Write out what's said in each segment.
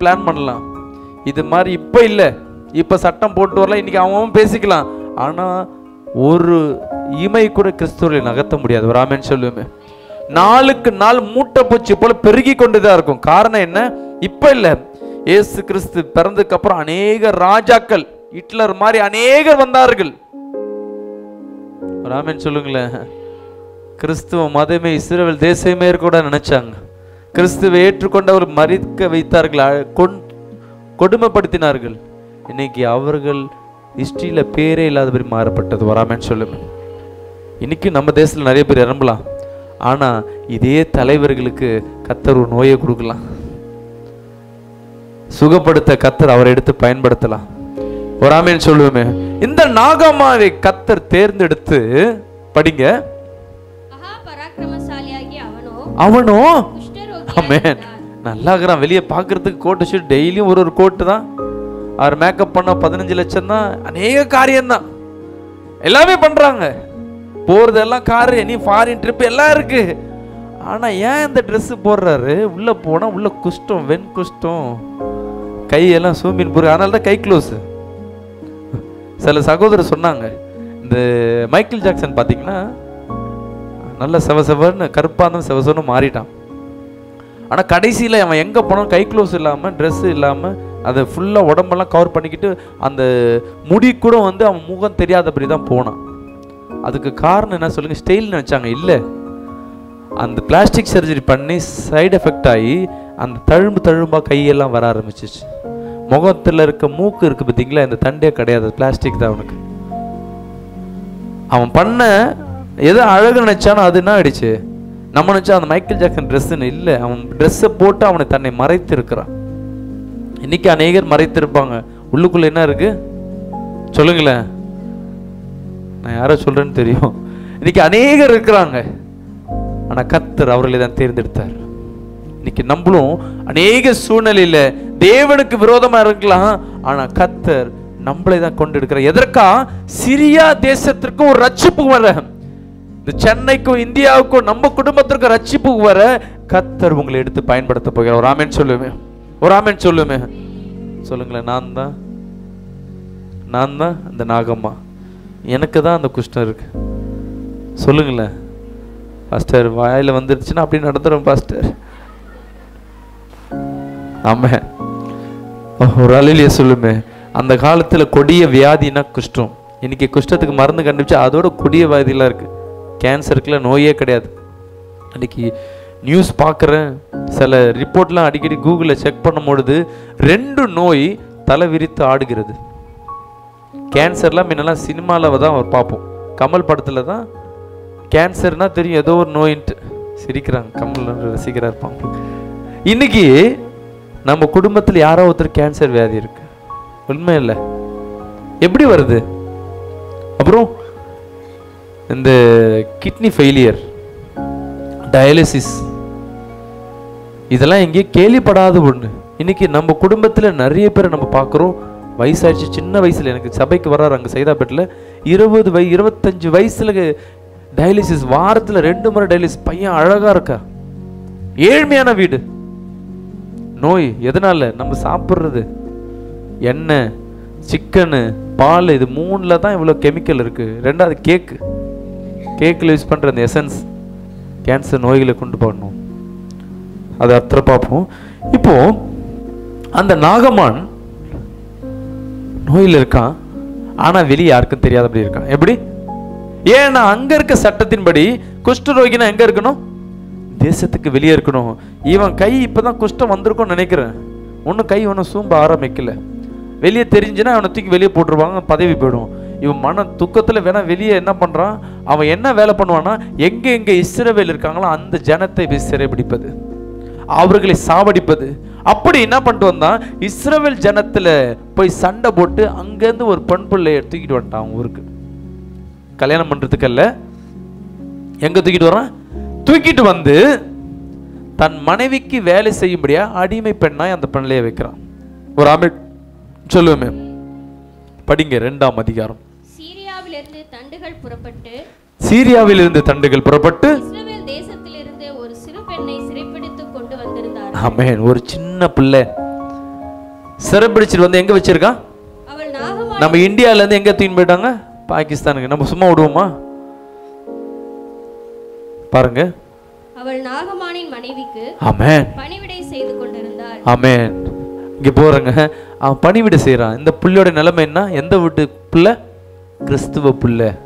Plan பண்ணலாம். இது மாதிரி இப்போ இல்லை. இப்போ சட்டம் போட்டு வரலாம் இன்றைக்கி அவன் பேசிக்கலாம். ஆனால் ஒரு இமை கூட கிறிஸ்துவர்களை நகர்த்த முடியாது. ஒரு ஆமென் சொல்லுவேன் நாளுக்கு நாள் மூட்டை பூச்சி போல பெருகி கொண்டுதான் இருக்கும். காரணம் என்ன? இப்போ இல்லை. இயேசு கிறிஸ்து பிறந்ததுக்கு அப்புறம் அநேக ராஜாக்கள் ஹிட்லர் மாதிரி அநேகர் வந்தார்கள். ராமன் சொல்லுங்களேன். கிறிஸ்துவ மதமே இஸ்ரேல் தேசமே கூட நினைச்சாங்க. கிறிஸ்துவை ஏற்றுக்கொண்டவர் மறிக்க வைத்தார்கள் கொடுமைப்படுத்தினார்கள். இன்னைக்கு அவர்கள் ஹிஸ்டரியில பேரே இல்லாதபடி மாறப்பட்டது. வராமன்னு சொல்லுங்க. இன்னைக்கு நம்ம தேசத்துல நிறைய பேர் இறம்பலாம். ஆனா இதே தலைவர்களுக்கு கத்தர் ஒரு நோயை கொடுக்கலாம். சுகப்படுத்த கத்தர் அவரை எடுத்து பயன்படுத்தலாம். ஒரு ஆமேன்னு சொல்லுவோமே. இந்த நாகமாவை கத்தர் தேர்ந்தெடுத்து படிங்க. அவனோ ஆமேன் நல்லா இருக்கிறான் வெளியே பார்க்கறதுக்கு கோட்டு ஷூட் டெய்லியும் ஒரு ஒரு கோட்டு தான். அவர் மேக்கப் பண்ண பதினஞ்சு லட்சம் தான். அநேக காரியம்தான். எல்லாமே பண்ணுறாங்க போகிறதெல்லாம் காரு இனி ஃபாரின் ட்ரிப் எல்லாம் இருக்கு. ஆனால் ஏன் இந்த ட்ரெஸ்ஸு போடுறாரு? உள்ள போனால் உள்ள குஷ்டம் வெண் குஷ்டம். கையெல்லாம் சூமின் போரு அதனால தான் கை க்ளோஸ் சில சகோதரர் சொன்னாங்க. இந்த மைக்கேல் ஜாக்சன் பார்த்தீங்கன்னா நல்ல செவசெவன்னு கருப்பாக இருந்தால் செவசெவன்னு மாறிட்டான். ஆனால் கடைசியில் அவன் எங்கே போனாலும் கை க்ளோஸ் இல்லாமல் ட்ரெஸ் இல்லாமல் அதை ஃபுல்லாக உடம்பெல்லாம் கவர் பண்ணிக்கிட்டு அந்த முடி கூட வந்து அவன் முகம் தெரியாதபடி தான் போனான். அதுக்கு காரணம் என்ன சொல்லுங்க? ஸ்டைல்னு நினச்சாங்க இல்லை. அந்த பிளாஸ்டிக் சர்ஜரி பண்ணி சைடு எஃபெக்ட் ஆகி அந்த தழும்பு தழும்பாக கையெல்லாம் வர ஆரம்பிச்சிச்சு முகத்தில் இருக்க மூக்கு இருக்குது பார்த்தீங்களா இந்த தண்டே கிடையாது. பிளாஸ்டிக் தான் அவனுக்கு. அவன் பண்ண எதை அழகு நினச்சானோ அது என்ன ஆயிடுச்சு? நம்ம நினச்சா அந்த மைக்கேல் ஜாக்சன் ட்ரெஸ்ஸுன்னு இல்லை. அவன் ட்ரெஸ்ஸை போட்டு அவனை தன்னை மறைத்து இருக்கிறான் இன்னைக்கு அநேகர் மறைத்திருப்பாங்க. உள்ளுக்குள்ள என்ன இருக்கு? சொல்லுங்களேன். நான் யாரை சொல்றேன்னு தெரியும். இன்னைக்கு அநேகர் இருக்கிறாங்க. ஆனா கத்தர் அவர்களை தான் தேர்ந்தெடுத்தார். இன்னைக்கு நம்மளும் அநேக சூழ்நிலையில தேவனுக்கு விரோதமா இருக்கலாம். ஆனா கத்தர் நம்மளை தான் கொண்டு எடுக்கிறார். எதற்கா? சிரியா தேசத்திற்கு ஒரு ரட்சிப்பு வர. இந்த சென்னைக்கும் இந்தியாவுக்கும் நம்ம குடும்பத்திற்கும் ரட்சிப்பு வர கத்தர் உங்களை எடுத்து பயன்படுத்த போகிறார். ஒரு ஆமேன் சொல்லுவேன் ஒரு ஆமேன் சொல்லுமே. சொல்லுங்களேன் நான் தான். நான் தான் அந்த நாகம்மா. எனக்கு தான் அந்த குஷ்டம் இருக்கு. சொல்லுங்களேன். பாஸ்டர் வாயில வந்துருச்சுன்னா அப்படி நடந்துடும் பாஸ்டர் ஆமா ஒரு அலையிலேயே சொல்லுமே. அந்த காலத்துல கொடிய வியாதினா குஷ்டம். இன்னைக்கு குஷ்டத்துக்கு மருந்து கண்டுபிடிச்சா அதோட கொடிய வியாதிலாம் இருக்கு. கேன்சருக்குலாம் நோயே கிடையாது. அன்றைக்கி நியூஸ் பார்க்குறேன். சில ரிப்போர்ட்லாம் அடிக்கடி கூகுளில் செக் பண்ணும்பொழுது ரெண்டு நோய் தலை விரித்து ஆடுகிறது கேன்சர்லாம் முன்னெல்லாம் சினிமாவில் தான் அவர் பார்ப்போம். கமல் படத்தில் தான் கேன்சர்னால் தெரியும். ஏதோ ஒரு நோயின்ட்டு சிரிக்கிறாங்க. கமல் ரசிகராக இருப்பாங்க. இன்னைக்கு நம்ம குடும்பத்தில் யாரோ ஒருத்தர் கேன்சர் வியாதி இருக்கு. உண்மை இல்லை. எப்படி வருது? அப்புறம் இந்த கிட்னி ஃபெயிலியர் டயாலிசிஸ் இதெல்லாம் எங்கேயும் கேள்விப்படாத ஒன்று இன்றைக்கி நம்ம குடும்பத்தில் நிறைய பேர் நம்ம பார்க்குறோம். வயசாயிடுச்சு சின்ன வயசில் எனக்கு சபைக்கு வர்றாரு அங்கே சைதாப்பேட்டில் இருபது வய இருபத்தஞ்சு வயசில் டயாலிசிஸ் வாரத்தில் ரெண்டு முறை டயாலிசிஸ் பையன் அழகாக இருக்கா? ஏழ்மையான வீடு. நோய் எதனால்? நம்ம சாப்பிட்றது. எண்ணெய் சிக்கனு பால் இது மூணில் தான் இவ்வளோ கெமிக்கல் இருக்குது ரெண்டாவது கேக்கு கேக்கில் யூஸ் பண்ணுற அந்த எசன்ஸ் கேன்சர் நோய்களை கொண்டு போகணும் அதை அத்தனை பார்ப்போம். இப்போ அந்த நாகமான் நோயில் இருக்கான். ஆனால் வெளியே யாருக்கும் தெரியாதபடி இருக்கான். எப்படி? ஏன்னா அங்கே இருக்க சட்டத்தின்படி குஷ்டரோகினா எங்கே இருக்கணும்? தேசத்துக்கு வெளியே இருக்கணும். இவன் கை இப்போ தான் குஷ்டம் வந்திருக்கும்னு நினைக்கிறேன். ஒன்றும் கை ஒன்றும் சூம்ப ஆரம்பிக்கல. வெளியே தெரிஞ்சுன்னா அவனை தூக்கி வெளியே போட்டுருவாங்க பதவி போயிடும். இவன் மன துக்கத்தில் வேணா வெளியே என்ன பண்ணுறான் அவன் என்ன வேலை பண்ணுவான்னா எங்கே எங்கே இஸ்ரவேல் இருக்காங்களோ அந்த ஜனத்தை போய் சிறைபிடிப்பது. அவர்களை சாவடிப்பது. அப்படி என்ன பண்ணிட்டு வந்தான்? இஸ்ரவேல் ஜனத்தில் போய் சண்டை போட்டு அங்கேருந்து ஒரு பெண் பிள்ளைய தூக்கிட்டு வந்துட்டான் ஊருக்கு. கல்யாணம் பண்ணுறதுக்கு இல்லை எங்கே தூக்கிட்டு வரான் தூக்கிட்டு வந்து தன் மனைவிக்கு வேலை செய்யும்படியா அடிமை பெண்ணாய் அந்த பெண்ணைய வைக்கிறான். ஒரு ஆமை சொல்லுவோமே. படிங்க ரெண்டாம் அதிகாரம். புறப்பட்டு சீரியாவில் இருந்து தண்டுகள் புறப்பட்டு இஸ்ரவேல் தேசத்திலிருந்து ஒரு சிறு பெண்ணை சிறைப்பிடித்து கொண்டு வந்திருந்தார் ஆமென். ஒரு சின்ன பிள்ளை. சிறைப்பிடிச்சிட்டு வந்து எங்க வச்சிருக்கான்? நம்ம இந்தியால இருந்து எங்க தூக்கின்னு போயிட்டாங்க? பாகிஸ்தானுக்கு. நம்ம சும்மா விடுவோமா? பாருங்க. அவள் நாகமானின் மனைவிக்கு ஆமென். பணிவிடை செய்து கொண்டிருந்தாள். ஆமென். இங்க போறங்க. அவன் பணிவிட செய்றான். இந்த புள்ளையோட நிலைமை என்ன? எந்த வீட்டு புள்ள? கிறிஸ்துவ புள்ள.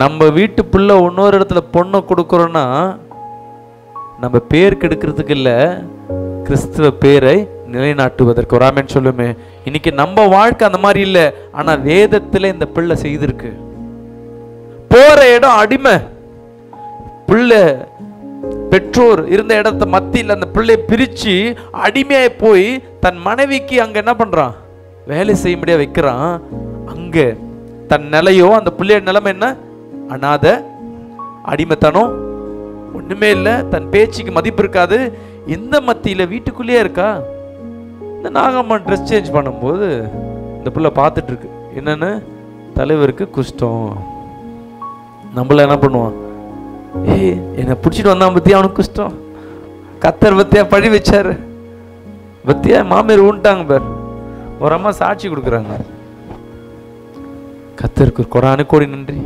நம்ம வீட்டு பிள்ளை இன்னொரு இடத்துல பொண்ணை கொடுக்குறோன்னா நம்ம பேர் கெடுக்கிறதுக்கு இல்லை கிறிஸ்துவ பேரை நிலைநாட்டுவதற்கு. ஒரு சொல்லுமே. இன்னைக்கு நம்ம வாழ்க்கை அந்த மாதிரி இல்லை ஆனா வேதத்துல இந்த பிள்ளை செய்திருக்கு. போற இடம் அடிமை. பிள்ளை பெற்றோர் இருந்த இடத்த மத்தியில் அந்த பிள்ளையை பிரித்து அடிமையாக போய் தன் மனைவிக்கு அங்கே என்ன பண்ணுறான் வேலை செய்யும்படியாக வைக்கிறான். அங்கே தன் நிலையோ அந்த பிள்ளையோட நிலைமை என்ன? அனாத அடிமைத்தனம் ஒன்றுமே இல்லை. தன் பேச்சுக்கு மதிப்பு இருக்காது. இந்த மத்தியில் வீட்டுக்குள்ளேயே இருக்கா? இந்த நாகம்மா ட்ரெஸ் சேஞ்ச் பண்ணும்போது இந்த பிள்ளை பார்த்துட்ருக்கு. என்னென்னு? தலைவருக்கு குஷ்டம். நம்மள என்ன பண்ணுவான்? ஏய் என்னை பிடிச்சிட்டு வந்தான் பத்தியா அவனுக்கு குஷ்டம்? கத்தர் பத்தியா பழி வச்சாரு? பத்தியா மாமியார் ஊன்ட்டாங்க பேர். ஒரு அம்மா சாட்சி கொடுக்குறாங்க. கத்தருக்கு கொரானு கோடி நன்றி.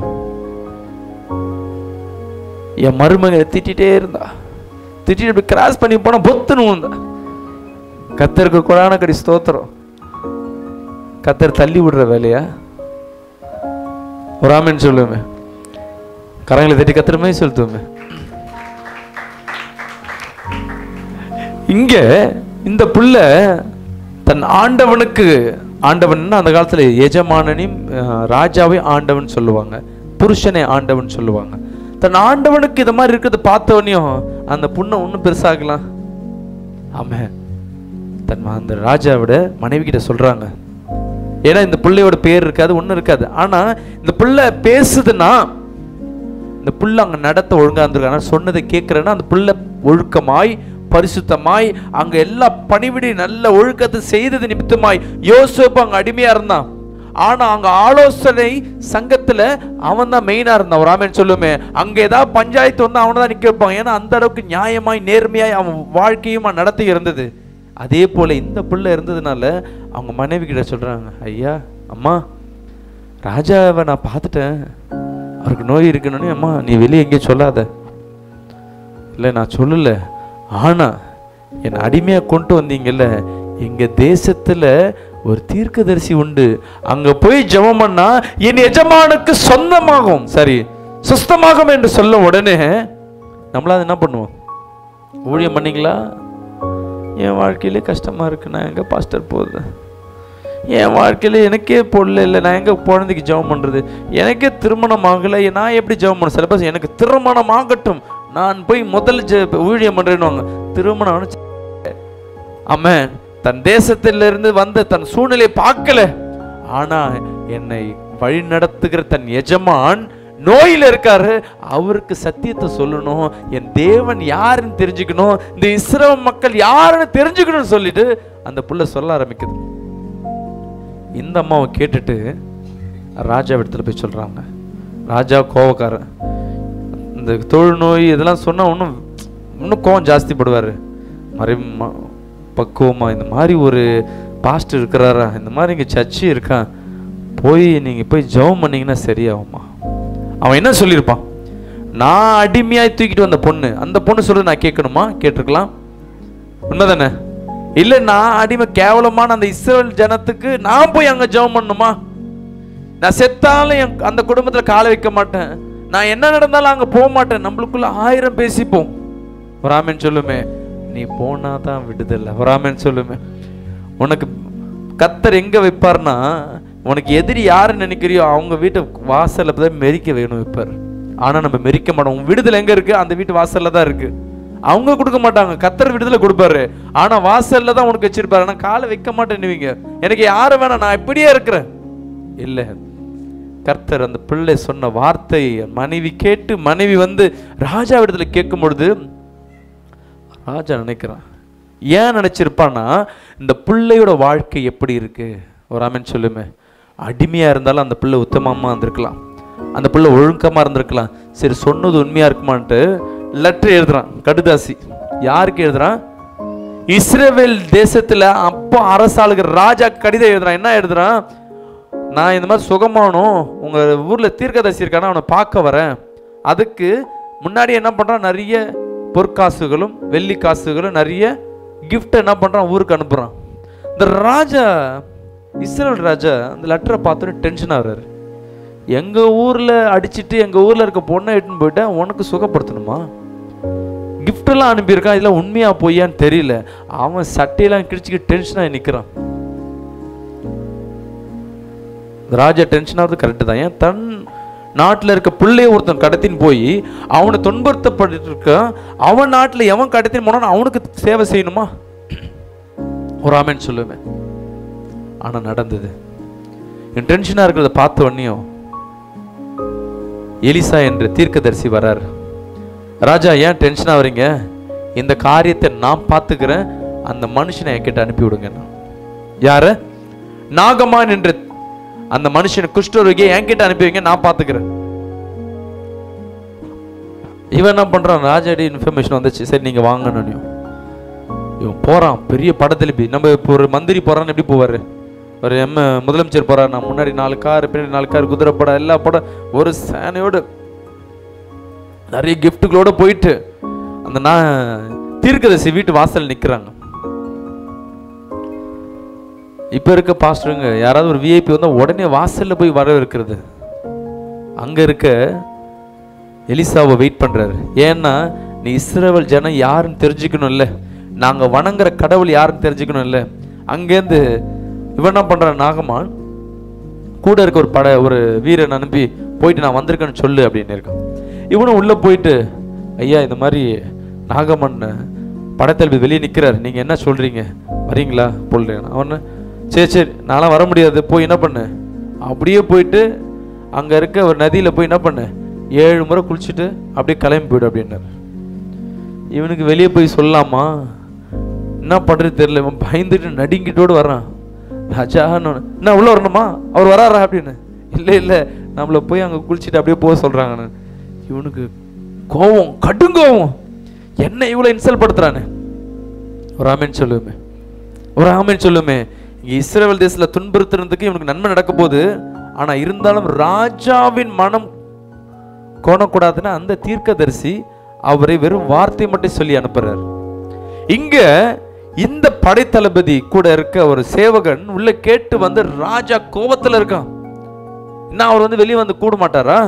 என் மருமகளை திட்டிகிட்டே இருந்தா. திட்டிட்டு இப்படி கிராஸ் பண்ணி போனால் பொத்துன்னு வந்தா கத்தருக்கு கொரான கடி ஸ்தோத்திரம். கத்தர் தள்ளி விடுற வேலையா? ஒரு ஆமென் கரங்களை தட்டி கத்திரமே செலுத்துவோமே இங்க இந்த புள்ள தன் ஆண்டவனுக்கு ஆண்டவன் அந்த காலத்தில் எஜமானனையும் ராஜாவை ஆண்டவன் சொல்லுவாங்க. புருஷனை ஆண்டவன் சொல்லுவாங்க. தன் ஆண்டவனுக்கு இது மாதிரி இருக்கிறத பார்த்தவனையும் அந்த புண்ணை இன்னும் பெருசாகலாம் ஆமா தன் அந்த ராஜாவோட மனைவி கிட்ட சொல்கிறாங்க ஏன்னா இந்த பிள்ளையோட பேர் இருக்காது ஒன்றும் இருக்காது. ஆனால் இந்த பிள்ளை பேசுதுன்னா இந்த புள்ள அங்கே நடத்த ஒழுங்காக இருந்திருக்காங்க சொன்னதை கேட்குறேன்னா அந்த புள்ள ஒழுக்கமாய் பரிசுத்தமாய் அங்கே எல்லா பணிவிடையும் நல்ல ஒழுக்கத்தை செய்தது நிமித்தமாய் யோசோப்பு அங்கே அடிமையாக இருந்தான். ஆனா அங்க ஆலோசனை சங்கத்துல அவன் தான் மெயினா இருந்தான் ஒரு ஆமேன் சொல்லுமே. அங்க ஏதாவது பஞ்சாயத்து வந்து அவனை தான் நிக்க வைப்பான் ஏன்னா அந்த அளவுக்கு நியாயமாய் நேர்மையாய் அவன் வாழ்க்கையும் நடத்தி இருந்தது. அதே போல இந்த பிள்ளை இருந்ததுனால அவங்க மனைவி கிட்ட சொல்றாங்க ஐயா அம்மா ராஜாவை நான் பார்த்துட்டேன். அவருக்கு நோய் இருக்கணும்னு அம்மா நீ வெளியே எங்கேயும் சொல்லாத. இல்லை நான் சொல்லல. ஆனா என்னை அடிமையாக கொண்டு வந்தீங்கல்ல. எங்க தேசத்துல ஒரு தீர்க்கதரிசி உண்டு. அங்க போய் ஜெபம் பண்ணா என் எஜமானுக்கு சொந்தமாகும். சரி சுஸ்தமாகும் என்று சொல்ல உடனே நம்மளால என்ன பண்ணுவோம்? ஊழியம் பண்ணிங்களா என் வாழ்க்கையிலே கஷ்டமா இருக்கு நான் எங்க பாஸ்டர் போகுது என் வாழ்க்கையில எனக்கே பொருள் இல்லை நான் எங்க குழந்தைக்கு ஜெபம் பண்றது? எனக்கே திருமணம் ஆகலை நான் எப்படி ஜெபம் பண்ண? சில பேர் எனக்கு திருமணம் ஆகட்டும் நான் போய் முதல்ல ஜெ- ஊழியம் பண்றேன்னு திருமணம் ஆமாம் தன் தேசத்திலிருந்து வந்த தன் சூழ்நிலையை பார்க்கல. ஆனா என்னை வழி நடத்துகிற தன் எஜமான் நோயில் இருக்காரு. அவருக்கு சத்தியத்தை சொல்லணும். என் தேவன் யாருன்னு தெரிஞ்சுக்கணும். இந்த இஸ்ரவ மக்கள் யாருன்னு தெரிஞ்சுக்கணும்னு சொல்லிட்டு அந்த புள்ள சொல்ல ஆரம்பிக்குது. இந்த அம்மாவை கேட்டுட்டு ராஜா இடத்துல போய் சொல்றாங்க. ராஜா கோவக்காரன். இந்த தொழுநோய் இதெல்லாம் சொன்னா இன்னும் இன்னும் கோவம் ஜாஸ்திப்படுவார் மறை பக்குவமாக இந்த மாதிரி ஒரு பாஸ்ட் இருக்கிறாரா? இந்த மாதிரி இங்கே சர்ச்சு இருக்கான் போய் நீங்கள் போய் ஜெபம் பண்ணீங்கன்னா சரியாகுமா அவன் என்ன சொல்லியிருப்பான்? நான் அடிமையாய் தூக்கிட்டு வந்த பொண்ணு. அந்த பொண்ணு சொல்ல நான் கேட்கணுமா? கேட்டிருக்கலாம். உண்மைதானே? இல்லை நான் அடிமை கேவலமான அந்த இஸ்ரேல் ஜனத்துக்கு நான் போய் அங்கே ஜெபம் பண்ணணுமா? நான் செத்தாலும் என் அந்த குடும்பத்தில் காலை வைக்க மாட்டேன். நான் என்ன நடந்தாலும் அங்கே போக மாட்டேன். நம்மளுக்குள்ள ஆயிரம் பேசிப்போம். ராமன் சொல்லுமே. நீ போனா தான் விடுதலை. வராமன்னு சொல்லுமே உனக்கு கத்தர் எங்க வைப்பார்னா உனக்கு எதிரி யாருன்னு நினைக்கிறியோ அவங்க வீட்டு வாசல்ல தான் மெரிக்க வேணும் வைப்பார் ஆனா நம்ம மெரிக்க மாட்டோம். உன் விடுதலை எங்க இருக்கு? அந்த வீட்டு வாசல்ல தான் இருக்கு. அவங்க கொடுக்க மாட்டாங்க. கத்தர் விடுதலை கொடுப்பாரு. ஆனா வாசல்ல தான் உனக்கு வச்சிருப்பாரு. ஆனா காலை வைக்க மாட்டேன்னுவீங்க. எனக்கு யாரும் வேணாம். நான் இப்படியே இருக்கிறேன். இல்ல. கர்த்தர் அந்த பிள்ளை சொன்ன வார்த்தை மனைவி கேட்டு மனைவி வந்து ராஜா விடுதலை கேட்கும் பொழுது ராஜா நினைக்கிறான். ஏன் நினச்சிருப்பான்னா இந்த பிள்ளையோட வாழ்க்கை எப்படி இருக்கு? ஒரு ஆமென் சொல்லுமே. அடிமையா இருந்தாலும் அந்த பிள்ளை உத்தமமா இருந்திருக்கலாம். அந்த பிள்ளை ஒழுக்கமா இருந்திருக்கலாம். சரி சொன்னது உண்மையா இருக்குமான்ட்டு லெட்டர் எழுதுறான் கடுதாசி. யாருக்கு எழுதுறான்? இஸ்ரேவேல் தேசத்துல அப்போ அரசாளுகிற ராஜா கடிதம் எழுதுறான். என்ன எழுதுறான்? நான் இந்த மாதிரி சுகமானும் உங்க ஊர்ல தீர்க்கதரிசி இருக்கானா அவனை பார்க்க வரேன். அதுக்கு முன்னாடி என்ன பண்றான்? நிறைய பொற்காசுகளும் வெள்ளி காசுகளும் நிறைய கிஃப்ட் என்ன பண்ணுறான் ஊருக்கு அனுப்புகிறான் இந்த ராஜா இஸ்ரேல் ராஜா அந்த லெட்டரை பார்த்தோன்னே டென்ஷன் ஆகுறாரு. எங்கள் ஊரில் அடிச்சிட்டு எங்கள் ஊரில் இருக்க பொண்ணை எட்டுன்னு போயிட்டேன் உனக்கு சுகப்படுத்தணுமா? கிஃப்டெல்லாம் அனுப்பியிருக்கான். இதெல்லாம் உண்மையாக பொய்யான்னு தெரியல. அவன் சட்டையெல்லாம் கிழிச்சிக்கிட்டு டென்ஷனாக நிற்கிறான் ராஜா டென்ஷன் கரெக்டு தான். ஏன் தன் நாட்டில் இருக்க பிள்ளைய ஒருத்தன் கடத்தின்னு போய் அவனை துன்புறுத்தப்பட்டு இருக்கான் அவன் நாட்டில் எவன் கடத்தின்னு போனான் அவனுக்கு சேவை செய்யணுமா? ஒரு ஆமேன்னு சொல்லுவேன். ஆனால் நடந்தது. என் டென்ஷனாக இருக்கிறத பார்த்த உடனேயும் எலிசா என்ற தீர்க்கதரிசி வரார். ராஜா ஏன் டென்ஷனாக வரீங்க இந்த காரியத்தை நான் பார்த்துக்கிறேன். அந்த மனுஷனை என்கிட்ட அனுப்பி விடுங்க யார? நாகமான் என்ற அந்த மனுஷனை குஷ்டரோகியை என்கிட்ட அனுப்பி வைங்க நான் பார்த்துக்கிறேன். இவன் என்ன பண்றான்? ராஜாடி இன்ஃபர்மேஷன் வந்துச்சு. சரி நீங்க வாங்கணும் இவன் போறான் பெரிய படத்தெலுப்பி நம்ம இப்போ ஒரு மந்திரி போறான்னு எப்படி போவாரு? ஒரு எம்ம முதலமைச்சர் போறாரு. நான் முன்னாடி நாலு கார் பின்னாடி நாலு கார் குதிரை படம் எல்லா படம் ஒரு சேனையோடு நிறைய கிஃப்ட்டுகளோட போயிட்டு அந்த நான் தீர்க்கதரிசி வீட்டு வாசல் நிக்கிறாங்க. இப்போ இருக்க பாஸ்டருங்க யாராவது ஒரு விஐபி வந்தால் உடனே வாசல்ல போய் வரவேற்கிறது. அங்கே இருக்க எலிசாவை வெயிட் பண்றாரு. ஏன்னா நீ இஸ்ரேவல் ஜனம் யாருன்னு தெரிஞ்சுக்கணும்ல. நாங்கள் வணங்குற கடவுள் யாருன்னு தெரிஞ்சுக்கணும்ல. அங்கேருந்து இவன் என்ன பண்றான் நாகமான்? கூட இருக்க ஒரு பட ஒரு வீரன் அனுப்பி போயிட்டு நான் வந்திருக்கேன்னு சொல்லு அப்படின்னு இருக்கான். இவனும் உள்ளே போயிட்டு ஐயா இந்த மாதிரி நாகமன் படத்தளபதி வெளியே நிற்கிறார் நீங்கள் என்ன சொல்கிறீங்க வரீங்களா? போடுறேன் அவன் சரி சரி நான்லாம் வர முடியாது. போய் என்ன பண்ணு? அப்படியே போயிட்டு அங்கே இருக்க ஒரு நதியில் போய் என்ன பண்ணு? ஏழு முறை குளிச்சுட்டு அப்படியே கிளம்பி போயிடு அப்படின்னாரு. இவனுக்கு வெளியே போய் சொல்லலாமா? என்ன பண்ணுறது தெரியல. இவன் பயந்துட்டு நடுங்கிட்டோடு வர்றான். ராஜான்னு என்ன உள்ளே வரணுமா? அவர் வராரா அப்படின்னு? இல்லை இல்லை நம்மள போய் அங்கே குளிச்சுட்டு அப்படியே போக சொல்கிறாங்கன்னு இவனுக்கு கோவம் கடுங்கோவம். என்ன இவ்வளோ இன்சல்ட் படுத்துறானு? ஒரு ஆமேன்னு சொல்லுவேன் ஒரு ஆமேன்னு சொல்லுமே. இஸ்ரேல் தேசத்தில் துன்புறுத்துறதுக்கு இவனுக்கு நன்மை நடக்க போகுது ஆனால் இருந்தாலும் ராஜாவின் மனம் கோணக்கூடாதுன்னா அந்த தீர்க்கதரிசி அவரை வெறும் வார்த்தை மட்டும் சொல்லி அனுப்புறார். இங்க இந்த படைத்தளபதி கூட இருக்க ஒரு சேவகன் உள்ள கேட்டு வந்து ராஜா கோபத்தில் இருக்கான். என்ன அவர் வந்து வெளியே வந்து கூட மாட்டாரா?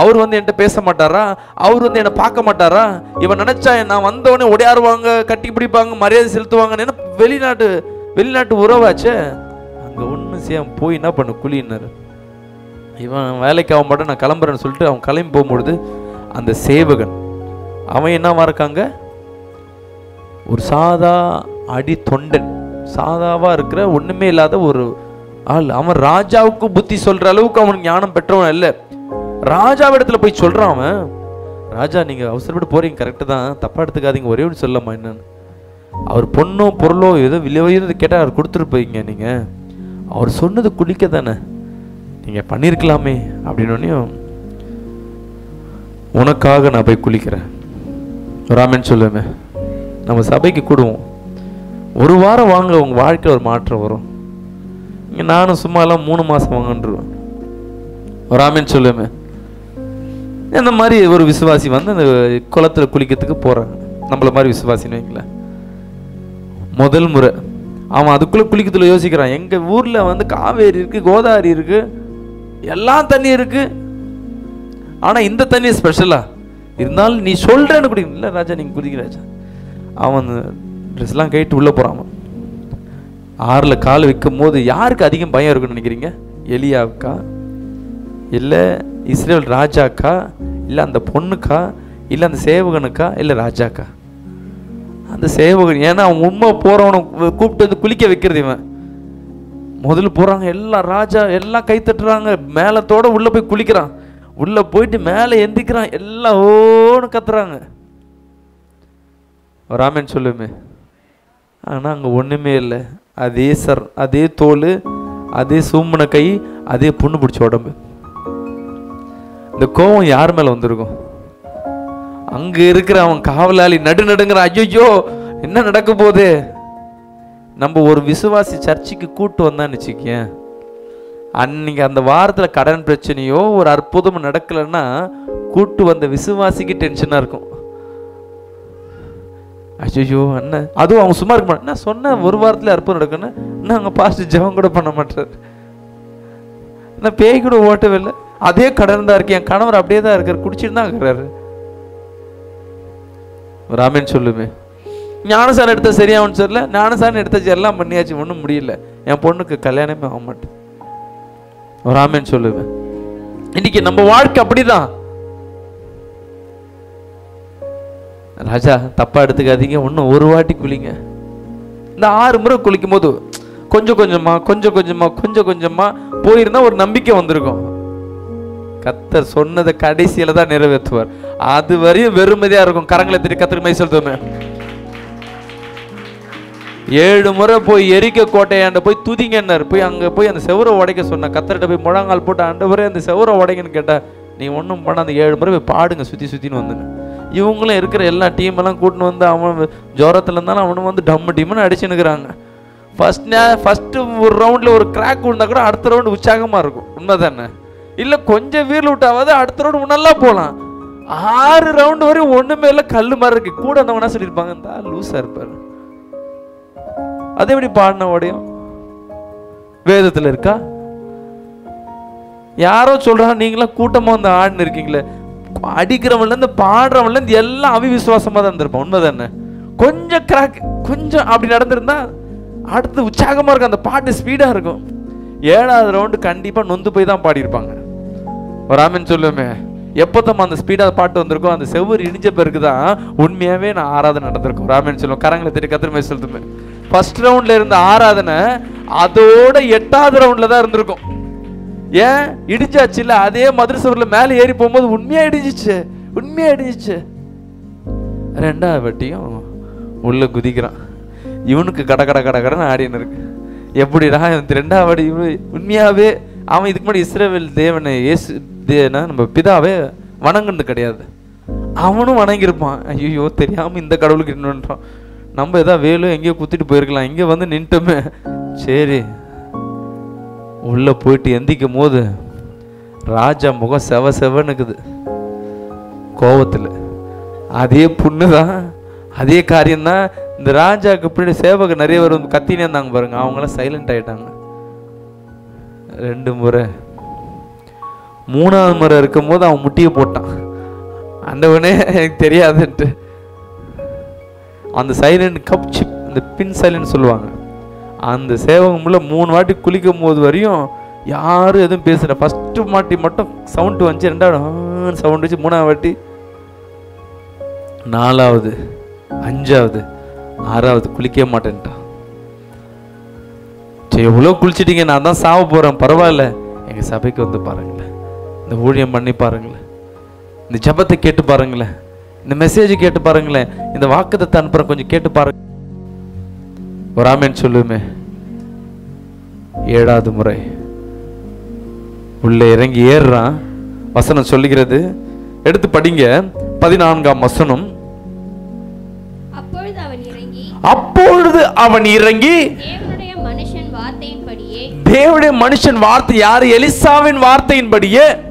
அவர் வந்து என்கிட்ட பேச மாட்டாரா? அவர் வந்து என்னை பார்க்க மாட்டாரா? இவன் நினைச்சா நான் வந்தவொடனே ஒடையாருவாங்க கட்டி பிடிப்பாங்க மரியாதை செலுத்துவாங்கன்னு என்ன வெளிநாட்டு வெளிநாட்டு உறவாச்சே? அங்க ஒன்றும் செய்யாம போய் என்ன பண்ண குழின்னாரு இவன் வேலைக்கு ஆக மாட்டேன் நான் கிளம்புறேன்னு சொல்லிட்டு அவன் கிளம்பி போகும்பொழுது அந்த சேவகன் அவன் என்னவா இருக்காங்க ஒரு சாதா அடி தொண்டன். சாதாவாக இருக்கிற ஒன்றுமே இல்லாத ஒரு ஆள். அவன் ராஜாவுக்கு புத்தி சொல்கிற அளவுக்கு அவன் ஞானம் பெற்றவன் இல்லை. ராஜாவிடத்துல போய் சொல்கிறான் அவன். ராஜா நீங்கள் அவசரப்பட்டு போறீங்க கரெக்டு தான். தப்பாக எடுத்துக்காதீங்க ஒரே ஒன்று சொல்லலாமா என்னன்னு? அவர் பொண்ணோ பொருளோ ஏதோ விலை உயர்ந்து கேட்டால் அவர் கொடுத்துட்டு நீங்கள் அவர் சொன்னது குளிக்க தானே. நீங்கள் பண்ணியிருக்கலாமே அப்படின்னோடனையும் உனக்காக நான் போய் குளிக்கிறேன். ராமன் சொல்லுமே நம்ம சபைக்கு கூடுவோம். ஒரு வாரம் வாங்க உங்கள் வாழ்க்கையில் ஒரு மாற்றம் வரும். இங்கே நானும் சும்மா எல்லாம் மூணு மாதம் வாங்கன்றுவேன். ராமன் சொல்லுமே இந்த மாதிரி ஒரு விசுவாசி வந்து அந்த குளத்துல குளிக்கிறதுக்கு போகிறாங்க நம்மள மாதிரி விசுவாசின்னு வைங்களேன். முதல் முறை. அவன் அதுக்குள்ளே குளிக்கிறதுல யோசிக்கிறான். எங்கள் ஊரில் வந்து காவேரி இருக்குது கோதாவரி இருக்குது எல்லா தண்ணி இருக்குது ஆனால் இந்த தண்ணி ஸ்பெஷலா இருந்தாலும் நீ சொல்கிறேன்னு குடிக்கணும். இல்லை ராஜா நீங்கள் குடிக்க ராஜா. அவன் ட்ரெஸ்லாம் கேட்டு உள்ளே போகிறான் அவன். கால் வைக்கும் போது யாருக்கு அதிகம் பயம் இருக்குன்னு நினைக்கிறீங்க? எலியாவுக்கா? இல்லை இஸ்ரேல் ராஜாக்கா? இல்லை அந்த பொண்ணுக்கா? இல்லை அந்த சேவகனுக்கா? இல்லை ராஜாக்கா? அந்த சேவகன் ஏன்னா அவன் உண்மை போகிறவனை கூப்பிட்டு வந்து குளிக்க வைக்கிறது இவன். முதல்ல போகிறாங்க எல்லாம் ராஜா எல்லாம் கை தட்டுறாங்க மேலத்தோடு உள்ளே போய் குளிக்கிறான். உள்ளே போயிட்டு மேலே எந்திக்கிறான் எல்லாம் ஓன்னு கத்துறாங்க. ராமன் சொல்லுமே. ஆனால் அங்கே ஒன்றுமே இல்லை. அதே சர் அதே தோல் அதே சூம்பன கை அதே புண்ணு பிடிச்ச உடம்பு. இந்த கோவம் யார் மேலே வந்திருக்கும்? அங்க இருக்கிற அவன் காவலாளி நடு நடுங்கிற ஐயோ என்ன நடக்க போகுது? நம்ம ஒரு விசுவாசி சர்ச்சுக்கு கூட்டு வந்தான்னு வச்சுக்கேன். அன்னைக்கு அந்த வாரத்தில் கடன் பிரச்சனையோ ஒரு அற்புதம் நடக்கலைன்னா கூட்டு வந்த விசுவாசிக்கு டென்ஷனாக இருக்கும். அய்யோ அண்ணன் அதுவும் அவங்க சும்மா இருக்க மாட்டேன் நான் சொன்னேன் ஒரு வாரத்தில் அற்புதம் நடக்கணும் இன்னும் அங்கே பாஸ்ட் ஜெபம் கூட பண்ண மாட்டார். நான் பேய் கூட ஓட்டவே இல்லை. அதே கடன் தான் இருக்கு என் கணவர் அப்படியே தான் இருக்கார். குடிச்சிட்டு தான் இருக்கிறாரு. ராமன் சொல்லுமே. ஞானசாரம் எடுத்த சரியாகும் சொல்ல ஞானசாரம் எடுத்தாச்சு எல்லாம் பண்ணியாச்சு ஒன்றும் முடியல. என் பொண்ணுக்கு கல்யாணமே ஆக மாட்டேன். ராமன் சொல்லுவேன் இன்னைக்கு நம்ம வாழ்க்கை அப்படிதான். ராஜா தப்பா எடுத்துக்காதீங்க ஒன்றும் ஒரு வாட்டி குளிங்க. இந்த ஆறு முறை குளிக்கும் போது கொஞ்சம் கொஞ்சமா கொஞ்சம் கொஞ்சமா கொஞ்சம் கொஞ்சமா போயிருந்தா ஒரு நம்பிக்கை வந்திருக்கும். கத்தர் சொன்னதை கடைசியில தான் நிறைவேற்றுவார். அது வரையும் வெறுமதியா இருக்கும். கரங்களை திரு கத்திரி மை சொல்லுமே ஏழு முறை போய் எரிக்க கோட்டையாண்ட போய் துதிங்கன்னார். போய் அங்க போய் அந்த செவரை உடைக்க சொன்ன கத்தர்கிட்ட போய் முழங்கால் போட்டு ஆண்டவரே அந்த செவரை உடைங்கன்னு கேட்டா நீ ஒன்றும் பண்ண அந்த ஏழு முறை போய் பாடுங்க சுத்தி சுத்தின்னு வந்துங்க. இவங்களும் இருக்கிற எல்லா டீம் எல்லாம் கூட்டின்னு வந்து அவன் ஜோரத்தில் இருந்தாலும் அவனும் வந்து டம்மு டீம்னு அடிச்சுன்னுக்குறாங்க ஃபர்ஸ்ட் நே ஃபஸ்ட்டு ஒரு ரவுண்டில் ஒரு கிராக் விழுந்தா கூட அடுத்த ரவுண்டு உற்சாகமாக இருக்கும். உண்மை தானே இல்லை கொஞ்சம் வீல் விட்டாவது அடுத்த ரவுண்டு முன்னெல்லாம் போகலாம் ஆறு ரவுண்டு வரையும் ஒன்றுமே இல்லை கல் மாதிரி இருக்கு. கூட அந்த என்ன சொல்லியிருப்பாங்க? இந்த லூஸாக இருப்பார் அது எப்படி பாடின உடையும் வேதத்தில் இருக்கா? யாரோ சொல்கிறா நீங்களாம் கூட்டமாக வந்து ஆடின்னு இருக்கீங்களே. அடிக்கிறவன்லேருந்து பாடுறவன்லேருந்து எல்லாம் அவிவிசுவாசமாக தான் இருந்திருப்பான் உண்மை தானே கொஞ்சம் கிராக் கொஞ்சம் அப்படி நடந்திருந்தா அடுத்து உற்சாகமாக இருக்கும். அந்த பாட்டு ஸ்பீடாக இருக்கும். ஏழாவது ரவுண்டு கண்டிப்பாக நொந்து போய் தான் பாடியிருப்பாங்க. ஒரு ஆமென் சொல்லுமே. எப்போத்தம்மா அந்த ஸ்பீடாக பாட்டு வந்திருக்கோ அந்த செவ்வறு இடிஞ்ச பிறகு தான் உண்மையாகவே நான் ஆராதனை நடந்திருக்கும் ராமன் சொல்லுவோம். கரங்களை திரு கத்திரமே சொல்லுமே ஃபர்ஸ்ட் ரவுண்டில் இருந்த ஆராதனை அதோட எட்டாவது ரவுண்டில் தான் இருந்திருக்கும். ஏன்? இடிஞ்சாச்சு இல்லை? அதே மதுரை சுவரில் மேலே ஏறி போகும்போது உண்மையாக இடிஞ்சிச்சு. உண்மையாக இடிஞ்சிச்சு. ரெண்டாவது வட்டியும் உள்ளே குதிக்கிறான். இவனுக்கு கட கட கட கடன்னு ஆடின்னு இருக்கு. எப்படிடா இவன் ரெண்டாவது உண்மையாகவே அவன் இதுக்கு முன்னாடி இஸ்ரேவேல் தேவனை ஏசு தேவனை நம்ம பிதாவே வணங்குனது கிடையாது. அவனும் வணங்கியிருப்பான். ஐயோ தெரியாமல் இந்த கடவுளுக்கு இன்னொன்றான் நம்ம எதாவது வேலும் எங்கேயோ குத்திட்டு போயிருக்கலாம். இங்கே வந்து நின்ட்டோமே. சரி. உள்ளே போயிட்டு எந்திக்கும் போது ராஜா முகம் செவ செவனுக்குது கோவத்தில். அதே புண்ணு தான் அதே காரியம்தான். இந்த ராஜாவுக்கு பின்னாடி சேவகர் நிறைய பேர் வந்து கத்தினே இருந்தாங்க பாருங்க. அவங்களாம் சைலண்ட் ஆயிட்டாங்க. ரெண்டு முறை மூணாவது முறை இருக்கும்போது அவன் முட்டியை போட்டான். ஆண்டவனே எனக்கு தெரியாதுன்ட்டு. அந்த சைலண்ட் கப் சிப் அந்த பின் சைலண்ட் சொல்லுவாங்க. அந்த சேவகமுள்ள மூணு வாட்டி குளிக்கும் போது வரையும் யாரும் எதுவும் பேசல. ஃபஸ்ட்டு மாட்டி மட்டும் சவுண்டு வந்துச்சு ரெண்டாவது சவுண்ட் வச்சு மூணாவது வாட்டி. நாலாவது அஞ்சாவது ஆறாவது குளிக்கவே மாட்டேன்ட்டான். சரி எவ்வளோ குளிச்சிட்டிங்க நான் தான் சாவ போகிறேன் பரவாயில்ல. எங்கள் சபைக்கு வந்து பாருங்களேன். இந்த ஊழியம் பண்ணி பாருங்களேன். இந்த ஜெபத்தை கேட்டு பாருங்களேன். இந்த மெசேஜ் கேட்டு பாருங்களேன். இந்த வாக்குத்தத்தை அனுப்புறேன் கொஞ்சம் கேட்டு பாருங்க ஒரு சொல்லுமே. ஏழாவது முறை. உள்ளே இறங்கி ஏறுறான். வசனம் சொல்லுகிறது. எடுத்து படிங்க. பதினான்காம் வசனம். அப்பொழுது அவன் இறங்கி அப்பொழுது அவன் இறங்கி தேவனுடைய மனுஷன் வார்த்தையின்படியே தேவனுடைய மனுஷன் வார்த்தை யாரு? எலிசாவின் வார்த்தையின்படியே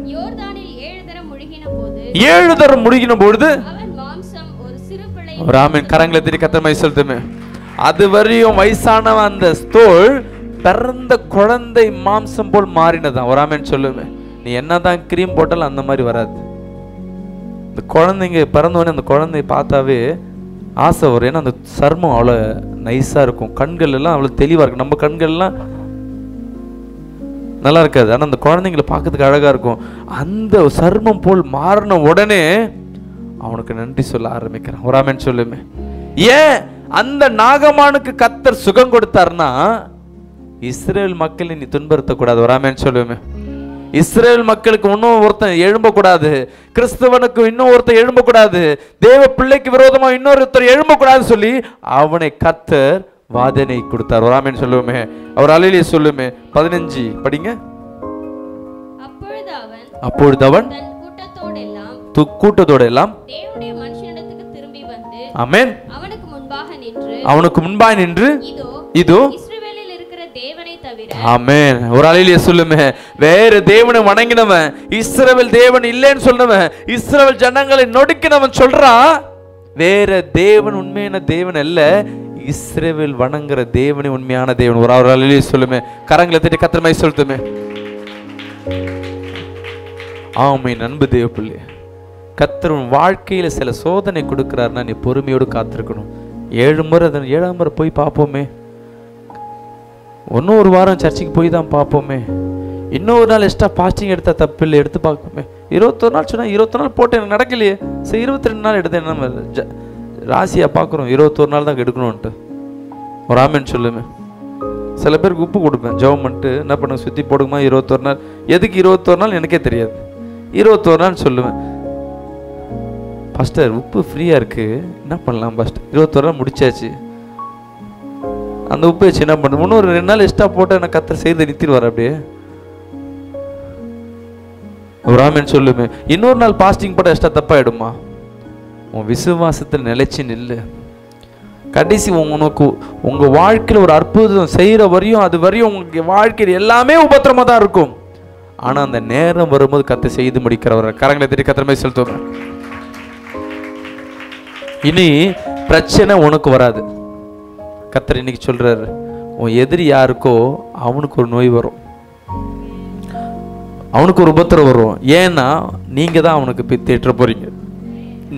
ஏழு தரம் முடிகின பொழுது ராமன் கரங்களை திரி கத்தமை செலுத்துமே. அது வரையும் வயசானவன் அந்த தோல் பிறந்த குழந்தை மாம்சம் போல் மாறினதான் ஒரு ஆமேன் சொல்லுமே நீ என்னதான் கிரீம் போட்டாலும் அந்த மாதிரி வராது. இந்த குழந்தைங்க பிறந்தவொடனே அந்த குழந்தைய பார்த்தாவே ஆசை வரும். ஏன்னா அந்த சர்மம் அவ்வளோ நைஸாக இருக்கும். கண்கள் எல்லாம் அவ்வளோ தெளிவாக இருக்கும். நம்ம கண்கள் எல்லாம் நல்லா இருக்காது. ஆனால் அந்த குழந்தைங்களை பார்க்கறதுக்கு அழகாக இருக்கும். அந்த சர்மம் போல் மாறின உடனே அவனுக்கு நன்றி சொல்ல ஆரம்பிக்கிறான். ஒராமன் சொல்லுமே. ஏன்? அந்த நாகமானுக்கு கத்தர் சுகம் கொடுத்தாருன்னா இஸ்ரேல் மக்களை நீ துன்புறுத்தக்கூடாது. ஒரு சொல்லுமே. இஸ்ரேல் மக்களுக்கு இன்னும் ஒருத்தன் எழும்பக்கூடாது. கிறிஸ்தவனுக்கு இன்னும் ஒருத்தன் எழும்பக்கூடாது. தேவ பிள்ளைக்கு விரோதமா இன்னொருத்தர் எழும்பக்கூடாதுன்னு சொல்லி அவனை கத்தர் வாதனை கொடுத்தார். ஒரு ஆமென் சொல்லுவோமே அவர் அலையிலே சொல்லுமே. பதினஞ்சு. படிங்க. அப்பொழுது அவன் கூட்டத்தோட எல்லாம் அவனுக்கு முன்பாக நின்று அவனுக்கு முன்பாய் நின்று இதோ ஆமென். ஒரு அலையிலேயே சொல்லுமே. வேற தேவனை வணங்கினவன் இஸ்ரவேல் தேவன் இல்லைன்னு சொன்னவன் இஸ்ரவேல் ஜனங்களை நொடுக்கினவன் சொல்றான் வேற தேவன் உண்மையான தேவன் அல்ல. இஸ்ரேவில் வணங்குற தேவனே உண்மையான தேவன். ஒரு அவர் அலையிலேயே சொல்லுமே. கரங்களை தட்டி கத்திரமாய் சொல்லுமே ஆமை நண்பு தேவ பிள்ளை. கத்தரும் வாழ்க்கையில் வாழ்க்கையில சில சோதனை கொடுக்கிறாருன்னா நீ பொறுமையோடு காத்திருக்கணும். ஏழு முறை அதன் ஏழாம் முறை போய் பார்ப்போமே. இன்னும் ஒரு வாரம் சர்ச்சுக்கு போய் தான் பார்ப்போமே. இன்னொரு நாள் எக்ஸ்ட்ரா பாஸ்டிங் எடுத்தா தப்பு இல்லை எடுத்து பார்ப்போமே. இருபத்தொரு நாள் சொன்னா இருபத்தொரு நாள் போட்டு எனக்கு நடக்கலையே. சரி இருபத்தி ரெண்டு நாள் எடுத்தேன் நம்ம ராசியாக பார்க்குறோம். இருபத்தொரு நாள் தான் எடுக்கணும்ன்ட்டு ஒரு ஆமென் சொல்லுமே சில பேருக்கு உப்பு கொடுப்பேன் ஜெபம் பண்ணிட்டு என்ன பண்ணுங்க சுற்றி போடுங்கம்மா இருபத்தொரு நாள். எதுக்கு இருபத்தொரு நாள்? எனக்கே தெரியாது. இருபத்தொரு நாள் சொல்லுவேன். பாஸ்டர் உப்பு ஃப்ரீயாக இருக்குது என்ன பண்ணலாம் பாஸ்டர் இருபத்தொரு நாள் முடிச்சாச்சு. அந்த உப்பு வச்சு என்ன பண்ணுறது இன்னொரு ரெண்டு நாள் எக்ஸ்ட்ரா போட்டு எனக்கு கத்தர் செய்து நிறுத்திடுவார் அப்படியே. ஒரு ஆமென் சொல்லுமே இன்னொரு நாள் பாஸ்டிங் போட்டால் எக்ஸ்ட்ரா தப்பாயிடுமா? உன் விசுவாசத்தில் நிலைச்சி நில்லு. கடைசி உனக்கு உங்க வாழ்க்கையில் ஒரு அற்புதம் செய்யற வரையும் அது வரையும் உங்களுக்கு வாழ்க்கையில் எல்லாமே உபத்திரமா தான் இருக்கும். ஆனா அந்த நேரம் வரும்போது கத்தை செய்து முடிக்கிறவர். கரங்களை திட்டி கத்திரமே செலுத்துவார். இனி பிரச்சனை உனக்கு வராது. கத்தர் இன்னைக்கு சொல்றாரு உன் எதிரி யாருக்கோ அவனுக்கு ஒரு நோய் வரும். அவனுக்கு ஒரு உபத்திரம் வரும். ஏன்னா நீங்க தான் அவனுக்கு போய் தேற்ற போறீங்க.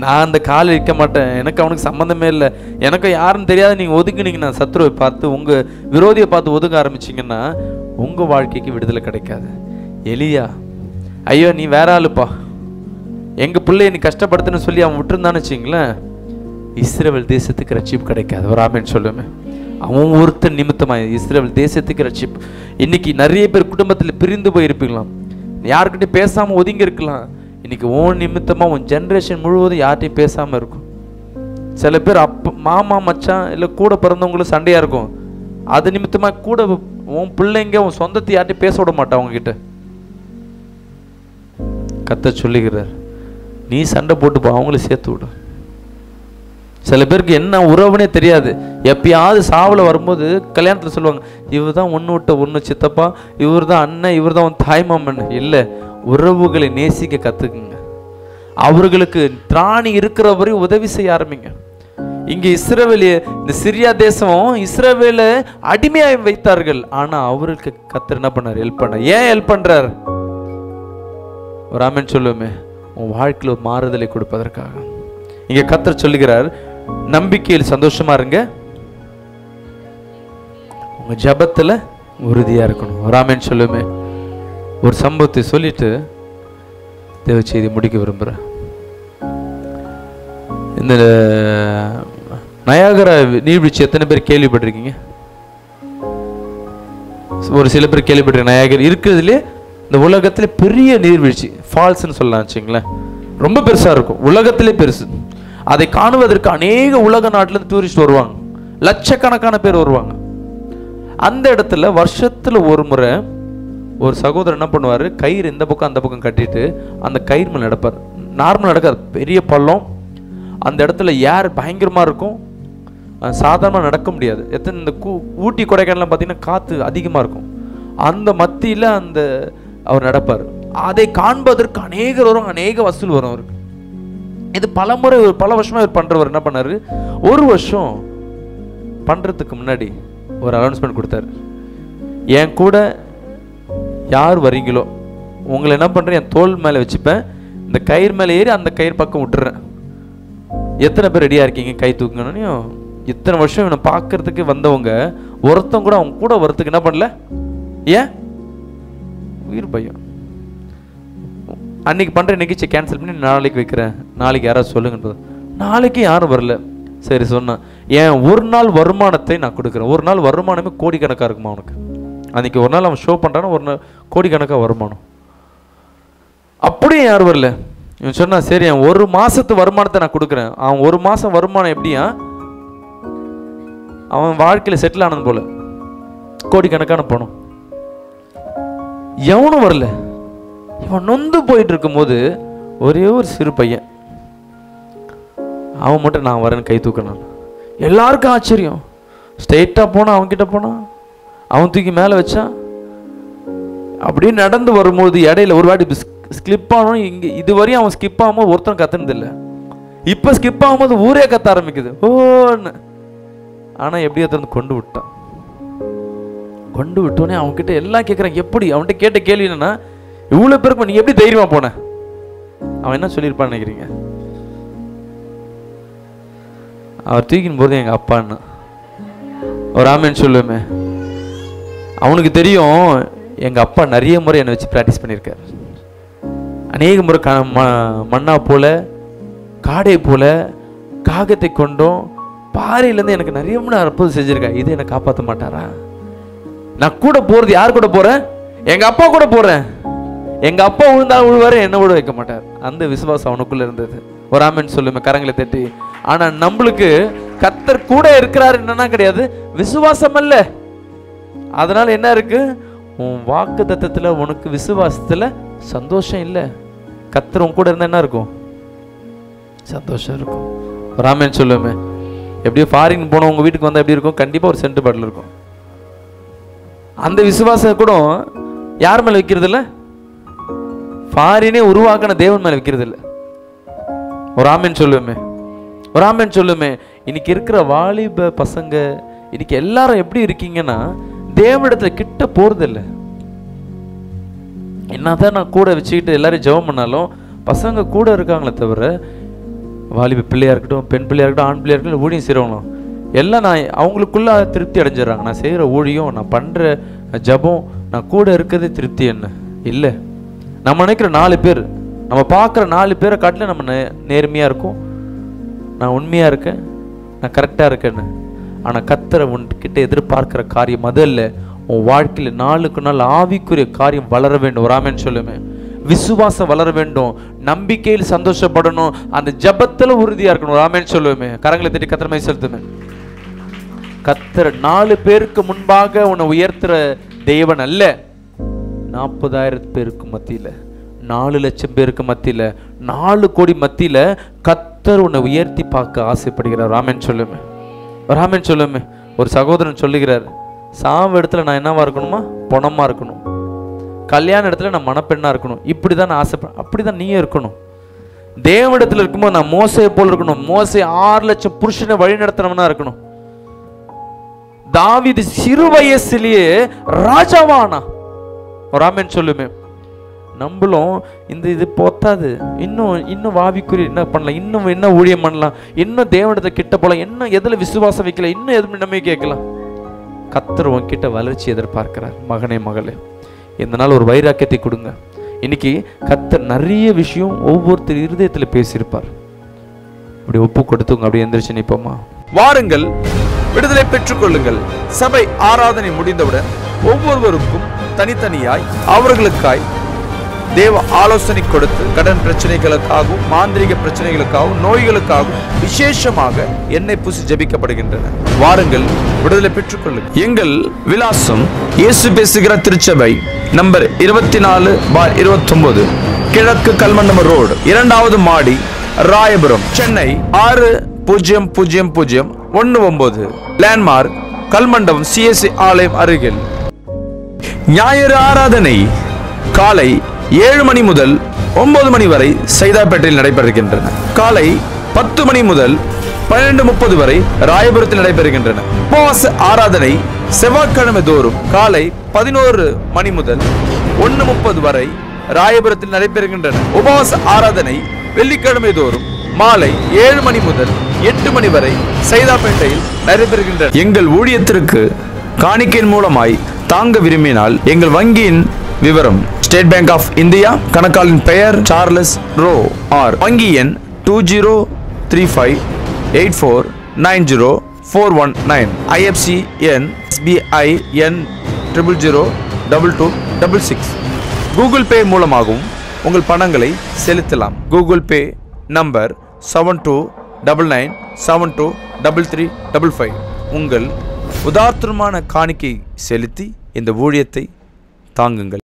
நான் அந்த கால் இருக்க மாட்டேன். எனக்கு அவனுக்கு சம்மந்தமே இல்லை. எனக்கு யாருன்னு தெரியாத நீங்கள் ஒதுக்குனீங்கன்னா சத்ருவை பார்த்து உங்கள் விரோதியை பார்த்து ஒதுக்க ஆரம்பிச்சீங்கன்னா உங்கள் வாழ்க்கைக்கு விடுதலை கிடைக்காது. எலியா ஐயோ நீ வேற ஆளுப்பா. எங்கள் பிள்ளைய நீ கஷ்டப்படுத்துன்னு சொல்லி அவன் விட்டுருந்தான்னு வச்சிங்களேன் இஸ்ரேல் தேசத்துக்கு ரட்சிப்பு கிடைக்காது. ஒரு ஆமேன்னு சொல்லுமே. அவன் ஒருத்தன் நிமித்தமாக இஸ்ரேல் தேசத்துக்கு ரட்சிப்பு. இன்னைக்கு நிறைய பேர் குடும்பத்தில் பிரிந்து போயிருப்பீங்களாம். யாருக்கிட்ட பேசாமல் ஒதுங்கி இருக்கலாம். இன்னைக்கு உன் நிமித்தமாக உன் ஜென்ரேஷன் முழுவதும் யார்கிட்டயும் பேசாமல் இருக்கும். சில பேர் அப்ப மாமா மச்சான் இல்லை கூட பிறந்தவங்களும் சண்டையா இருக்கும். அது நிமித்தமா கூட உன் பிள்ளைங்க உன் சொந்தத்தை யார்கிட்டயும் பேச விட மாட்டான் அவங்க கிட்ட கத்த சொல்லுகிறார் நீ சண்டை போட்டு போ அவங்கள சேர்த்து விடும் சில பேருக்கு என்ன உறவுனே தெரியாது. எப்பயாவது சாவில் வரும்போது கல்யாணத்தில் சொல்லுவாங்க இவர் தான் ஒன்று விட்ட ஒன்று சித்தப்பா இவர் தான் அண்ணன் இவர் தான் உன் தாய்மாமன் இல்லை உறவுகளை நேசிக்க கற்றுக்குங்க அவர்களுக்கு திராணி இருக்கிற வரையும் உதவி செய்ய ஆரம்பிங்க. இங்க இஸ்ரவேலிய இந்த சிரியா தேசம் இஸ்ரேவேல அடிமையாக வைத்தார்கள். ஆனா அவருக்கு கத்தர் என்ன பண்ணார்? ஹெல்ப் பண்ணார். ஏன் ஹெல்ப் பண்ணுறார் ஒரு ஆமென் சொல்லுவோமே உன் வாழ்க்கையில் ஒரு மாறுதலை கொடுப்பதற்காக. இங்கே கத்தர் சொல்லுகிறார் நம்பிக்கையில் சந்தோஷமா இருங்க. உங்க ஜெபத்துல உறுதியா இருக்கணும். ஒரு ஆமென் சொல்லுமே. ஒரு சம்பவத்தை சொல்லிட்டு தேவ செய்தி முடிக்க விரும்புகிறேன். இந்த நயாகர நீர்வீழ்ச்சி எத்தனை பேர் கேள்விப்பட்டிருக்கீங்க? ஒரு சில பேர் கேள்விப்பட்டிருக்க நயாகர். இருக்கிறதுலே இந்த உலகத்தில் பெரிய நீர்வீழ்ச்சி ஃபால்ஸ்ன்னு சொல்லலாம் வச்சுங்களேன் ரொம்ப பெருசாக இருக்கும் உலகத்திலே பெருசு. அதை காணுவதற்கு அநேக உலக நாட்டிலேருந்து டூரிஸ்ட் வருவாங்க. லட்சக்கணக்கான பேர் வருவாங்க. அந்த இடத்துல வருஷத்தில் ஒரு முறை ஒரு சகோதரர் என்ன பண்ணுவார்? கயிறு இந்த பக்கம் அந்த பக்கம் கட்டிட்டு அந்த கயிறு மேலே நடப்பார். நார்மல் நடக்காது. பெரிய பள்ளம். அந்த இடத்துல யார் பயங்கரமாக இருக்கும். சாதாரணமாக நடக்க முடியாது. எத்தனை இந்த கூ ஊட்டி கொடைக்கானலாம் பார்த்தீங்கன்னா காற்று அதிகமாக இருக்கும். அந்த மத்தியில் அந்த அவர் நடப்பார். அதை காண்பதற்கு அநேகர் வரும் அநேக வசூல் வரும் அவருக்கு. இது பல முறை பல வருஷமாக இவர் பண்ணுறவர் என்ன பண்ணார்? ஒரு வருஷம் பண்ணுறதுக்கு முன்னாடி ஒரு அனௌன்ஸ்மெண்ட் கொடுத்தாரு. என் கூட யார் வரீங்களோ உங்களை என்ன பண்ணுறேன் என் தோல் மேலே வச்சுப்பேன். இந்த கயிறு மேலே ஏறி அந்த கயிறு பக்கம் விட்டுறேன். எத்தனை பேர் ரெடியாக இருக்கீங்க கை தூக்கணும்னு இத்தனை வருஷம் இவனை பார்க்கறதுக்கு வந்தவங்க ஒருத்தவங்க கூட அவங்க கூட வரத்துக்கு என்ன பண்ணல? ஏன்? உயிர் பயம். அன்னைக்கு பண்ணுற நிகழ்ச்சி கேன்சல் பண்ணி நாளைக்கு வைக்கிறேன். நாளைக்கு யாராவது சொல்லுங்கன்றது நாளைக்கு யாரும் வரல. சரி சொன்னேன். ஏன் ஒரு நாள் வருமானத்தை நான் கொடுக்குறேன். ஒரு நாள் வருமானமே கோடிக்கணக்காக இருக்குமா உனக்கு? அன்றைக்கி ஒரு நாள் அவன் ஷோ பண்ணுறான்னா ஒரு நாள் கோடிக்கணக்காக வருமானம். அப்படியும் யாரும் வரல. இவன் சொன்னா சரி அவன் ஒரு மாதத்து வருமானத்தை நான் கொடுக்குறேன். அவன் ஒரு மாதம் வருமானம் எப்படியா? அவன் வாழ்க்கையில் செட்டில் ஆனது போல. கோடிக்கணக்கான பணம். எவனும் வரல. இவன் நொந்து போயிட்டு இருக்கும்போது ஒரே ஒரு சிறு பையன். அவன் மட்டும் நான் வரேன்னு கை தூக்கினான். எல்லாருக்கும் ஆச்சரியம். ஸ்ட்ரெயிட்டாக போனான் அவன்கிட்ட போனான் அவன் தூக்கி மேலே வச்சான். அப்படியே நடந்து வரும்போது இடையில ஒரு வாட்டி ஸ்கிப் ஆனோம். இங்கே இதுவரையும் அவன் ஸ்கிப் ஆகும்போது ஒருத்தன் கத்துனதில்ல இப்போ ஸ்கிப் ஆகும்போது ஊரே கத்த ஆரம்பிக்குது. ஓன்னு ஆனால் எப்படி எடுத்து கொண்டு விட்டான். கொண்டு விட்டோன்னே அவன்கிட்ட எல்லாம் கேட்குறான் எப்படி? அவன்கிட்ட கேட்ட கேள்வி என்னன்னா இவ்வளோ பேருக்கு நீ எப்படி தைரியமா போன? அவன் என்ன சொல்லியிருப்பான்னு நினைக்கிறீங்க? அவர் தூக்கின் போது எங்கள் அப்பான்னு ஒரு ஆமேன்னு சொல்லுவேன் அவனுக்கு தெரியும் எங்கள் அப்பா நிறைய முறை என்னை வச்சு ப்ராக்டிஸ் பண்ணியிருக்கார். அநேக முறை க ம- மண்ணா போல காடை போல காகத்தை கொண்டும் பாறையிலேருந்து எனக்கு நிறைய முறை அற்புதம் செஞ்சுருக்கேன். இது என்னை காப்பாற்ற மாட்டாரா? நான் கூட போகிறது யார் கூட போகிறேன் எங்கள் அப்பா கூட போகிறேன் எங்கள் அப்பா விழுந்தாலும் விழுவாரு என்ன விட வைக்க மாட்டார். அந்த விசுவாசம் அவனுக்குள்ளே இருந்தது. ஒரு ஆமன் சொல்லுமே கரங்களை தட்டி. ஆனால் நம்மளுக்கு கத்தர் கூட இருக்கிறார் என்னன்னா கிடையாது விசுவாசம் அல்ல. அதனால என்ன இருக்கு? உன் வாக்கு தத்தத்துல உனக்கு விசுவாசத்துல சந்தோஷம் இல்லை. கத்துற உன் கூட இருந்தா என்ன இருக்கும்? சந்தோஷம் இருக்கும். ராமன் சொல்லுவோமே எப்படியோ ஃபாரின் போன உங்க வீட்டுக்கு வந்தா எப்படி இருக்கும்? கண்டிப்பா ஒரு சென்ட் பாட்டில் இருக்கும். அந்த விசுவாசம் கூட யார் மேல வைக்கிறது இல்ல? ஃபாரினே உருவாக்கின தேவன் மேல வைக்கிறது இல்ல. ஒரு ஆமென் சொல்லுமே. ஒரு ஆமென் சொல்லுமே. இன்னைக்கு இருக்கிற வாலிப பசங்க இன்னைக்கு எல்லாரும் எப்படி இருக்கீங்கன்னா தேவனிடத்துல கிட்ட போறதில்லை. என்னதான் நான் கூட வச்சுக்கிட்டு எல்லாரும் ஜெபம் பண்ணாலும் பசங்க கூட இருக்காங்களே தவிர வாலிப பிள்ளையா இருக்கட்டும் பெண் பிள்ளையா இருக்கட்டும் ஆண் பிள்ளையா இருக்கட்டும் ஊழியம் செய்கிறவங்களும் எல்லாம் நான் அவங்களுக்குள்ள திருப்தி அடைஞ்சிடறாங்க. நான் செய்கிற ஊழியம் நான் பண்ணுற ஜபம் நான் கூட இருக்கிறது திருப்தி என்ன? இல்லை. நம்ம நினைக்கிற நாலு பேர் நம்ம பார்க்குற நாலு பேரை காட்டில நம்ம நே நேர்மையாக இருக்கும். நான் உண்மையாக இருக்கேன்? நான் கரெக்டாக இருக்கேன்னு. ஆனால் கத்தரை உன்கிட்ட எதிர்பார்க்குற காரியம் அது இல்லை உன் வாழ்க்கையில் நாளுக்கு நாள் ஆவிக்குரிய காரியம் வளர வேண்டும். வராமன்னு சொல்லுமே. விசுவாசம் வளர வேண்டும். நம்பிக்கையில் சந்தோஷப்படணும். அந்த ஜபத்தில் உறுதியாக இருக்கணும். ராமேன்னு சொல்லுவேமே கரங்களை தட்டி கத்திரமே செலுத்துமே. கத்தர் நாலு பேருக்கு முன்பாக உன்னை உயர்த்துற தேவன் அல்ல. நாற்பதாயிரம் பேருக்கு மத்தியில் நாலு லட்சம் பேருக்கு மத்தியில் நாலு கோடி மத்தியில் கத்தர் உன்னை உயர்த்தி பார்க்க ஆசைப்படுகிறார். ராமன் சொல்லுமே. ராமன் சொல்லுமே ஒரு சகோதரன் சொல்லுகிறார் சாவு இடத்துல நான் என்னவா இருக்கணுமா? பணமா இருக்கணும். கல்யாண இடத்துல நான் மணப்பெண்ணாக இருக்கணும். இப்படி தான் நான் ஆசைப்ப அப்படி தான் நீயும் இருக்கணும். தேவனிடத்தில் இருக்கும்போது நான் மோசையை போல் இருக்கணும். மோசை ஆறு லட்சம் புருஷனை வழி நடத்தினவனா இருக்கணும். தாவிது சிறு வயசுலேயே ராஜாவானா? ராமன் சொல்லுமே நம்மளும் இந்த இது போத்தாது. இன்னும் இன்னும் வாவிக்குறி என்ன பண்ணலாம்? இன்னும் என்ன ஊழியம் பண்ணலாம்? இன்னும் தேவனத்தை கிட்ட போகலாம்? இன்னும் எதில் விசுவாசம் வைக்கலாம்? இன்னும் எது நம்ம கேட்கலாம்? கத்தர் உன்கிட்ட வளர்ச்சி எதிர்பார்க்கிறார். மகனே மகளே இந்த நாள் ஒரு வைராக்கியத்தை கொடுங்க. இன்னைக்கு கத்தர் நிறைய விஷயம் ஒவ்வொருத்தர் இருதயத்தில் பேசியிருப்பார். அப்படி ஒப்பு கொடுத்துங்க அப்படி எந்திரிச்சு நிப்போமா? வாருங்கள் விடுதலை பெற்றுக்கொள்ளுங்கள். சபை ஆராதனை முடிந்தவுடன் ஒவ்வொருவருக்கும் தனித்தனியாய் அவர்களுக்காய் தேவ ஆலோசனை கொடுத்து கடன் பிரச்சனைகளுக்காகவும் மாந்திரிக பிரச்சனைகளுக்காகவும் நோய்களுக்காகவும் விசேஷமாக எண்ணெய் பூசி ஜெபிக்கப்படுகின்றன. வாருங்கள் விடுதலை பெற்றுக் கொள்ளுங்கள் எங்கள் விலாசம் இயேசு பேசுகிற திருச்சபை நம்பர் இருபத்தி நாலு பார் இருபத்தொன்பது கிழக்கு கல்மண்டம ரோடு இரண்டாவது மாடி ராயபுரம் சென்னை ஆறு பூஜ்ஜியம் பூஜ்ஜியம் பூஜ்ஜியம் ஒன்று ஒன்பது லேண்ட்மார்க் கல்மண்டபம் சிஎஸ்சி ஆலயம் அருகில். ஞாயிறு ஆராதனை காலை ஏழு மணி முதல் ஒன்பது மணி வரை சைதாப்பேட்டையில் நடைபெறுகின்றன. காலை பத்து மணி முதல் பன்னிரண்டு முப்பது வரை ராயபுரத்தில் நடைபெறுகின்றன. உபவாச ஆராதனை செவ்வாய்க்கிழமை தோறும் காலை பதினோரு மணி முதல் ஒன்று முப்பது வரை ராயபுரத்தில் நடைபெறுகின்றன. உபவாச ஆராதனை வெள்ளிக்கிழமை தோறும் மாலை ஏழு மணி முதல் எட்டு மணி வரை சைதாப்பேட்டையில் நடைபெறுகின்றன. எங்கள் ஊழியத்திற்கு காணிக்கையின் மூலமாய் தாங்க விரும்பினால் எங்கள் வங்கியின் விவரம். ஸ்டேட் பேங்க் ஆஃப் இந்தியா கணக்காளின் பெயர் சார்லஸ் ரோ ஆர் வங்கி எண் two zero three five eight four nine zero four one nine IFSC எண் எஸ்பிஐ எண் triple zero double two double six Google Pay மூலமாகவும் உங்கள் பணங்களை செலுத்தலாம். Google Pay number seven two double nine seven two double three double five உங்கள் உதார்த்தமான காணிக்கை செலுத்தி இந்த ஊழியத்தை தாங்குங்கள்.